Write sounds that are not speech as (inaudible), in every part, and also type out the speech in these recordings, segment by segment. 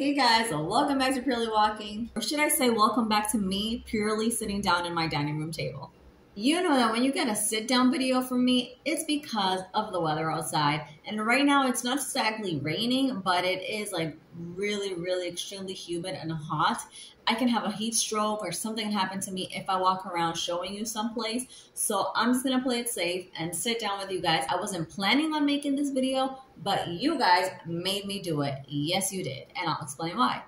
Hey guys, welcome back to Purely Walking. Or should I say, welcome back to me purely sitting down in my dining room table. You know that when you get a sit down video from me, it's because of the weather outside. And right now it's not exactly raining, but it is like really, really extremely humid and hot. I can have a heat stroke or something happen to me if I walk around showing you someplace. So I'm just gonna play it safe and sit down with you guys. I wasn't planning on making this video, but you guys made me do it. Yes, you did. And I'll explain why.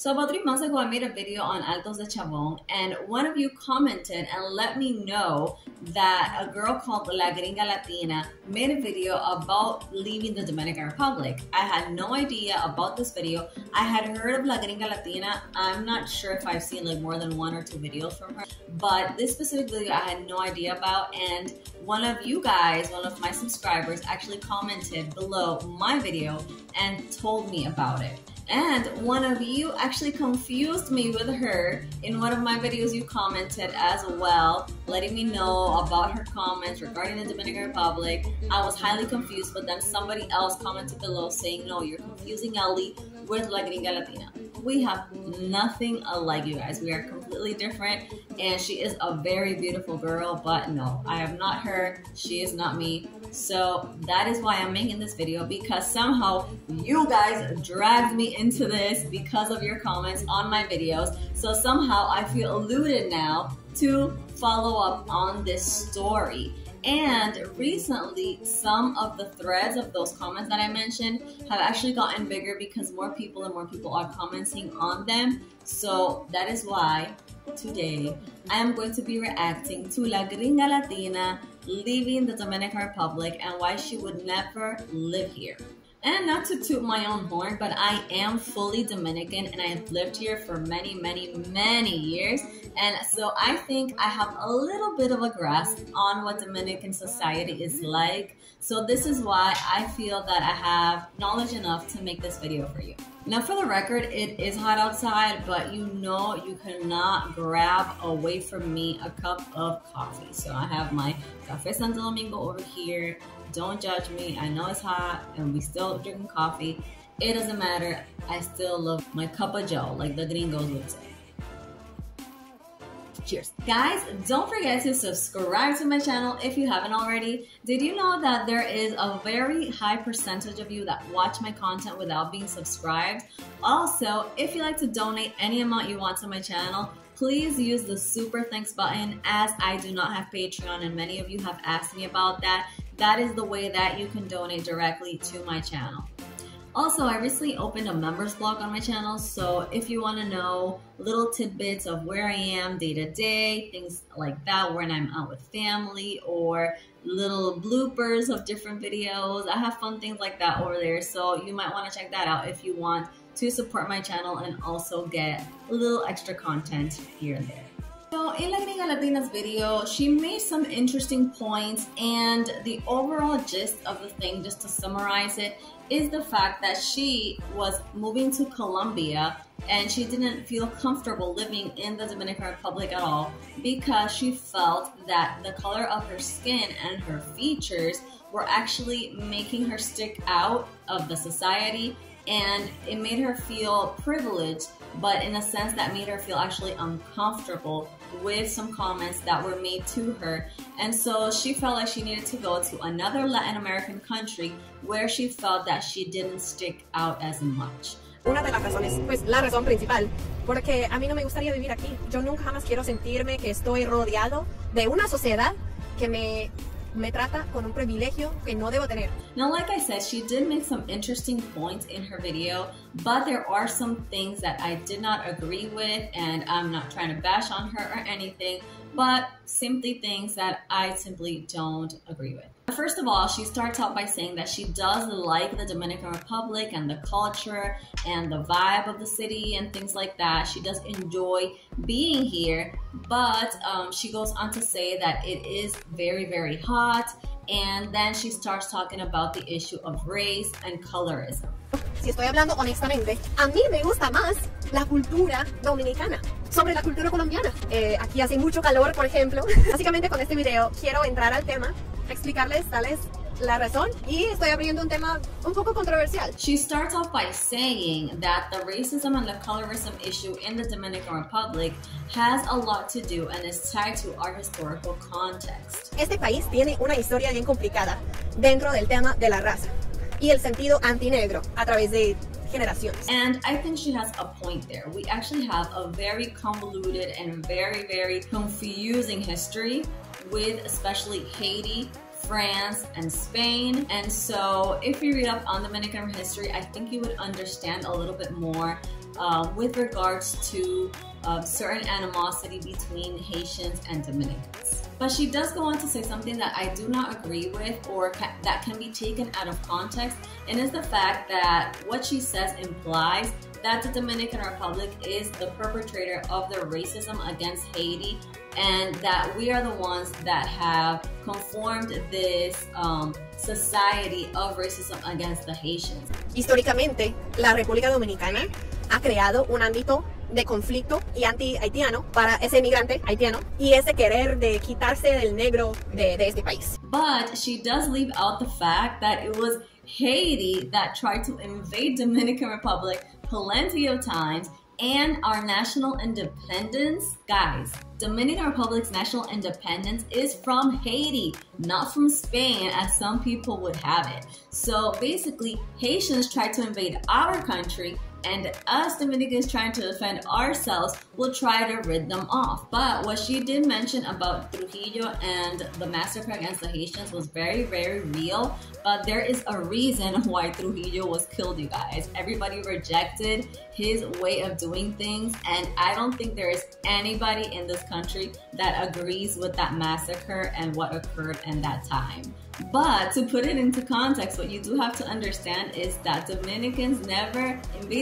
So about three months ago, I made a video on Altos de Chabón, and one of you commented and let me know that a girl called La Gringa Latina made a video about leaving the Dominican Republic. I had no idea about this video. I had heard of La Gringa Latina. I'm not sure if I've seen like more than one or two videos from her, but this specific video I had no idea about. And one of you guys, one of my subscribers, actually commented below my video and told me about it. And one of you actually confused me with her in one of my videos. You commented as well, letting me know about her comments regarding the Dominican Republic. I was highly confused, but then somebody else commented below saying, No, you're confusing Ellie with La Gringa Latina. Mm-hmm. We have nothing alike, you guys. We are completely different, and she is a very beautiful girl, but no, I am not her. She is not me. So that is why I'm making this video because somehow you guys dragged me into this because of your comments on my videos. So somehow I feel eluded now to follow up on this story. And recently, some of the threads of those comments that I mentioned have actually gotten bigger because more people and more people are commenting on them. So that is why today I am going to be reacting to La Gringa Latina leaving the Dominican Republic and why she would never live here. And not to toot my own horn, but I am fully Dominican and I have lived here for many, many, many years. And so I think I have a little bit of a grasp on what Dominican society is like. So this is why I feel that I have knowledge enough to make this video for you. Now for the record, it is hot outside, but you know you cannot grab away from me a cup of coffee. So I have my Cafe Santo Domingo over here. Don't judge me. I know it's hot and we still drinking coffee. It doesn't matter. I still love my cup of joe, like the gringos would say. Cheers. Guys, don't forget to subscribe to my channel if you haven't already. Did you know that there is a very high percentage of you that watch my content without being subscribed? Also, if you like to donate any amount you want to my channel, please use the super thanks button as I do not have Patreon and many of you have asked me about that. That is the way that you can donate directly to my channel. Also, I recently opened a members blog on my channel, so if you want to know little tidbits of where I am day to day, things like that, when I'm out with family, or little bloopers of different videos, I have fun things like that over there, so you might want to check that out if you want to support my channel and also get a little extra content here and there. So in La Gringa Latina's video, she made some interesting points and the overall gist of the thing, just to summarize it, is the fact that she was moving to Colombia and she didn't feel comfortable living in the Dominican Republic at all because she felt that the color of her skin and her features were actually making her stick out of the society and it made her feel privileged, but in a sense that made her feel actually uncomfortable with some comments that were made to her. And so she felt like she needed to go to another Latin American country where she felt that she didn't stick out as much. Una de las razones, pues la razón principal, porque a mí no me gustaría vivir aquí. Yo nunca jamás quiero sentirme que estoy rodeado de una sociedad que me me trata con un privilegio que no debo tener. Now, like I said, she did make some interesting points in her video, but there are some things that I did not agree with, and I'm not trying to bash on her or anything, but simply things that I simply don't agree with. First of all, she starts out by saying that she does like the Dominican Republic and the culture and the vibe of the city and things like that. She does enjoy being here, but um, she goes on to say that it is very, very hot. And then she starts talking about the issue of race and colorism. Si estoy hablando honestamente, a mí me gusta más la cultura dominicana sobre la cultura colombiana. Eh, aquí hace mucho calor, por ejemplo. (laughs) Básicamente con este video quiero entrar al tema explicarles tales la razón y estoy abriendo un tema un poco controversial. She starts off by saying that the racism and the colorism issue in the Dominican Republic has a lot to do and is tied to our historical context. Este país tiene una historia bien complicada dentro del tema de la raza y el sentido antinegro a través de generaciones. And I think she has a point there. We actually have a very convoluted and very, very confusing history with especially Haiti, France, and Spain. And so, if you read up on Dominican history, I think you would understand a little bit more uh, with regards to uh, certain animosity between Haitians and Dominicans. But she does go on to say something that I do not agree with or ca- that can be taken out of context, and is the fact that what she says implies that the Dominican Republic is the perpetrator of the racism against Haiti and that we are the ones that have conformed this um, society of racism against the Haitians. Históricamente, la República Dominicana ha creado un ámbito de conflicto y anti-haitiano para ese inmigrante haitiano y ese querer de quitarse del negro de, de este país. But she does leave out the fact that it was Haiti that tried to invade Dominican Republic plenty of times and our national independence, guys, Dominican Republic's national independence is from Haiti, not from Spain, as some people would have it. So basically, Haitians tried to invade our country and us Dominicans trying to defend ourselves will try to rid them off. But what she did mention about Trujillo and the massacre against the Haitians was very, very real. But there is a reason (laughs) why Trujillo was killed, you guys. Everybody rejected his way of doing things, and I don't think there is anybody in this country that agrees with that massacre and what occurred in that time. But to put it into context, what you do have to understand is that Dominicans never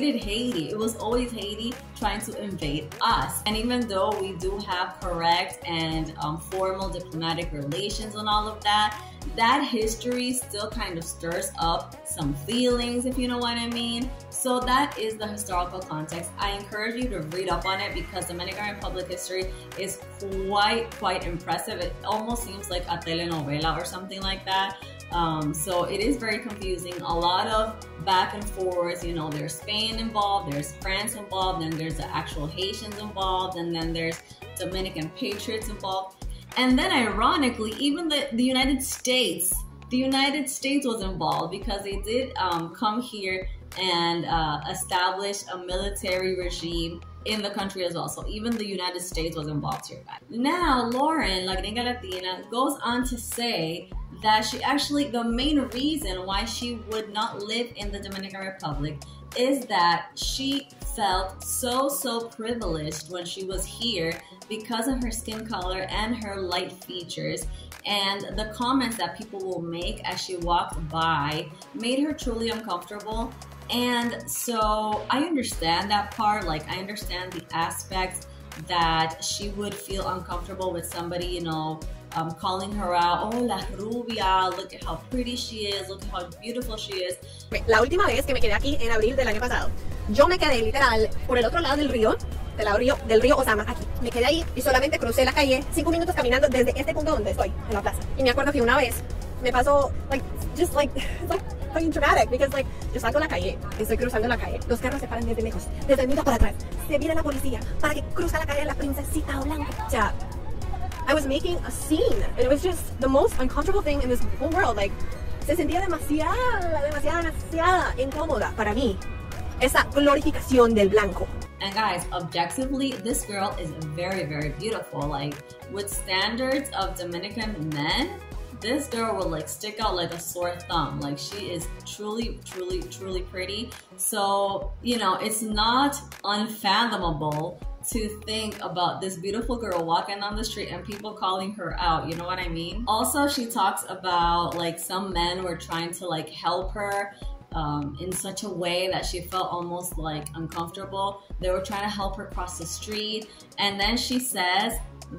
invaded Haiti. It was always Haiti trying to invade us. And even though we do have correct and um, formal diplomatic relations and all of that, that history still kind of stirs up some feelings, if you know what I mean. So that is the historical context. I encourage you to read up on it because Dominican Republic history is quite, quite impressive. It almost seems like a telenovela or something like that. Um, so it is very confusing. A lot of back and forth. You know, there's Spain involved, there's France involved, then there's the actual Haitians involved, and then there's Dominican patriots involved. And then, ironically, even the, the United States, the United States was involved because they did um, come here and uh, establish a military regime in the country as well. So even the United States was involved here, guys. Now, Lauren, La Gringa Latina, goes on to say that she actually, the main reason why she would not live in the Dominican Republic is that she felt so, so privileged when she was here because of her skin color and her light features. And the comments that people will make as she walked by made her truly uncomfortable. And so I understand that part. Like, I understand the aspect that she would feel uncomfortable with somebody, you know, um, calling her out, oh, la rubia, look at how pretty she is, look at how beautiful she is. La última vez que me quedé aquí en abril del año pasado, yo me quedé literal por el otro lado del río, del río, del río Osama, aquí. Me quedé ahí y solamente crucé la calle cinco minutos caminando desde este punto donde estoy, en la plaza. Y me acuerdo que una vez me pasó, like, just like, (laughs) like fucking dramatic, because like, yo salgo a la calle, estoy cruzando la calle, los carros se paran desde lejos, desde el para atrás, se viene la policía para que cruza la calle la princesita blanca. I was making a scene. And it was just the most uncomfortable thing in this whole world. Like, se sentía demasiada, demasiada, demasiada incómoda para mí. Esa glorificación del blanco. And guys, objectively, this girl is very, very beautiful. Like, with standards of Dominican men, this girl will like stick out like a sore thumb. Like she is truly, truly, truly pretty. So, you know, it's not unfathomable to think about this beautiful girl walking on the street and people calling her out. You know what I mean? Also, she talks about like some men were trying to like help her um, in such a way that she felt almost like uncomfortable. They were trying to help her cross the street. And then she says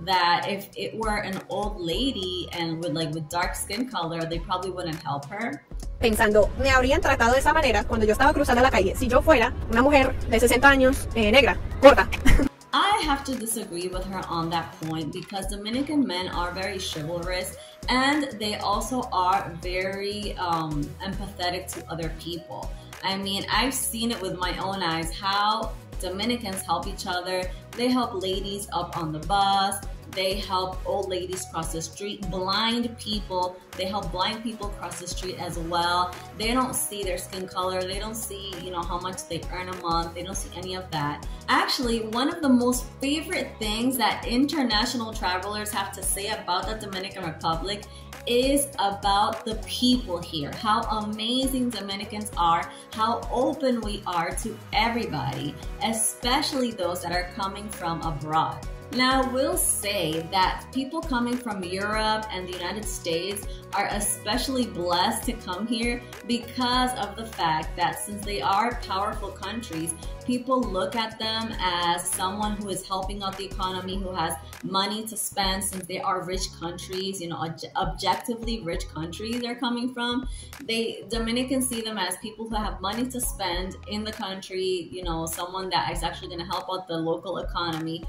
that if it were an old lady and with like with dark skin color, they probably wouldn't help her. Pensando, me habrían tratado de esa manera cuando yo estaba cruzando la calle si yo fuera una mujer de 60 años, eh, negra, gorda. (laughs) I have to disagree with her on that point because Dominican men are very chivalrous and they also are very um, empathetic to other people. I mean, I've seen it with my own eyes how Dominicans help each other. They help ladies up on the bus. They help old ladies cross the street, blind people. They help blind people cross the street as well. They don't see their skin color. They don't see, you know, how much they earn a month. They don't see any of that. Actually, one of the most favorite things that international travelers have to say about the Dominican Republic is about the people here, how amazing Dominicans are, how open we are to everybody, especially those that are coming from abroad. Now, I will say that people coming from Europe and the United States are especially blessed to come here because of the fact that since they are powerful countries, people look at them as someone who is helping out the economy, who has money to spend since they are rich countries, you know, objectively rich countries they're coming from. They Dominicans see them as people who have money to spend in the country, you know, someone that is actually going to help out the local economy.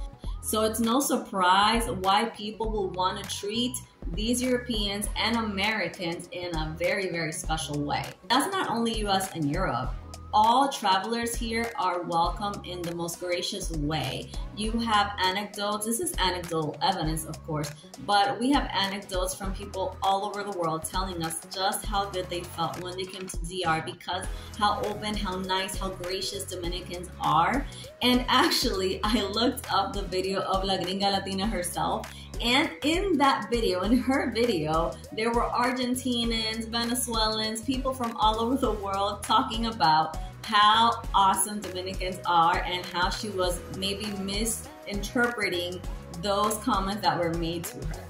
So it's no surprise why people will want to treat these Europeans and Americans in a very, very special way. That's not only US and Europe all travelers here are welcome in the most gracious way. You have anecdotes, this is anecdotal evidence, of course, but we have anecdotes from people all over the world telling us just how good they felt when they came to DR because how open, how nice, how gracious Dominicans are. And actually, I looked up the video of La Gringa Latina herself and in that video, in her video, there were Argentinians, Venezuelans, people from all over the world talking about how awesome Dominicans are and how she was maybe misinterpreting those comments that were made to her.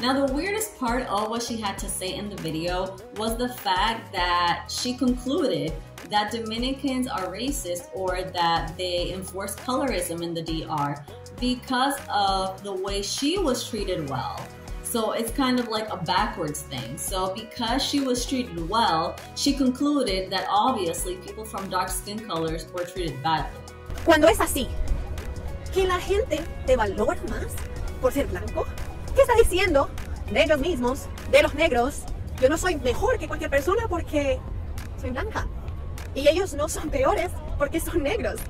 Now, the weirdest part of what she had to say in the video was the fact that she concluded that Dominicans are racist or that they enforce colorism in the DR because of the way she was treated well. So it's kind of like a backwards thing. So because she was treated well, she concluded that obviously people from dark skin colors were treated badly. Cuando es así, que la gente te valora más por ser blanco, ¿qué está diciendo de ellos mismos, de los negros? Yo no soy mejor que cualquier persona porque soy blanca. Y ellos no son peores porque son negros.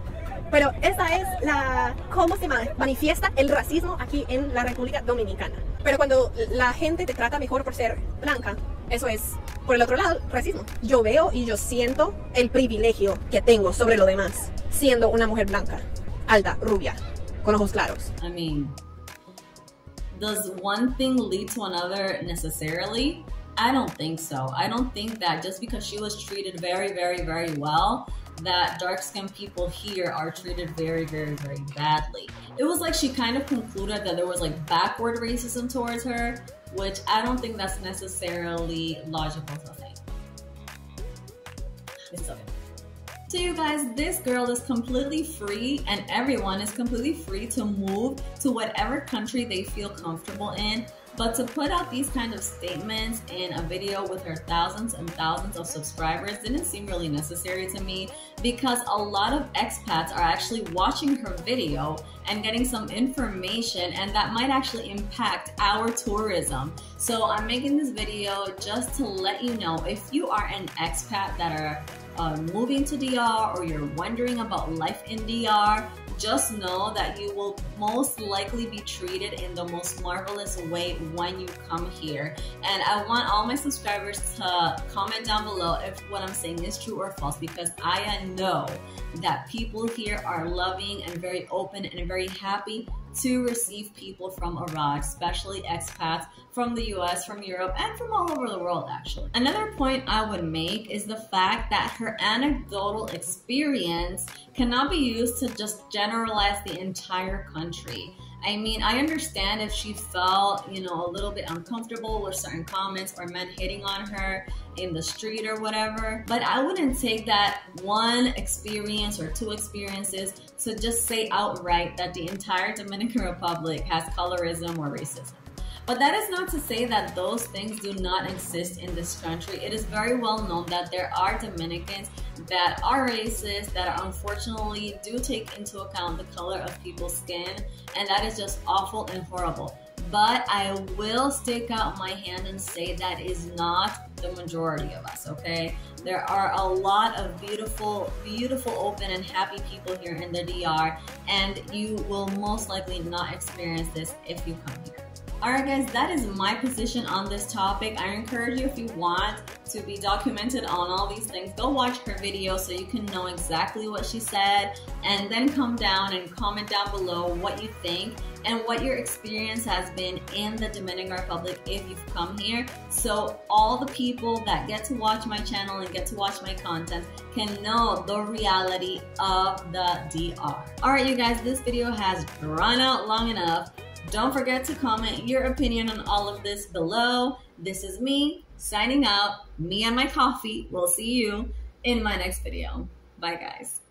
Pero esa es la cómo se manifiesta el racismo aquí en la República Dominicana. Pero cuando la gente te trata mejor por ser blanca, eso es, por el otro lado, racismo. Yo veo y yo siento el privilegio que tengo sobre lo demás, siendo una mujer blanca, alta, rubia, con ojos claros. I mean, does one thing lead to another necessarily? I don't think so. I don't think that just because she was treated very, very, very well, that dark skinned people here are treated very, very, very badly. It was like she kind of concluded that there was like backward racism towards her, which I don't think that's necessarily logical to think. It's okay. So you guys, this girl is completely free and everyone is completely free to move to whatever country they feel comfortable in. But to put out these kind of statements in a video with her thousands and thousands of subscribers didn't seem really necessary to me because a lot of expats are actually watching her video and getting some information and that might actually impact our tourism. So I'm making this video just to let you know if you are an expat that are uh, moving to DR or you're wondering about life in DR, just know that you will most likely be treated in the most marvelous way when you come here. And I want all my subscribers to comment down below if what I'm saying is true or false because I know that people here are loving and very open and very happy to receive people from abroad, especially expats from the US, from Europe, and from all over the world, actually. Another point I would make is the fact that her anecdotal experience cannot be used to just generalize the entire country. I mean, I understand if she felt, you know, a little bit uncomfortable with certain comments or men hitting on her in the street or whatever, but I wouldn't take that one experience or two experiences to just say outright that the entire Dominican Republic has colorism or racism. But that is not to say that those things do not exist in this country. It is very well known that there are Dominicans that are racist, that unfortunately do take into account the color of people's skin, and that is just awful and horrible. But I will stick out my hand and say that is not the majority of us, okay? There are a lot of beautiful, beautiful, open, and happy people here in the DR, and you will most likely not experience this if you come here. Alright guys, that is my position on this topic. I encourage you if you want to be documented on all these things, go watch her video so you can know exactly what she said and then come down and comment down below what you think and what your experience has been in the Dominican Republic if you've come here. So all the people that get to watch my channel and get to watch my content can know the reality of the DR. Alright you guys, this video has run out long enough. Don't forget to comment your opinion on all of this below. This is me signing out, me and my coffee. We'll see you in my next video. Bye guys.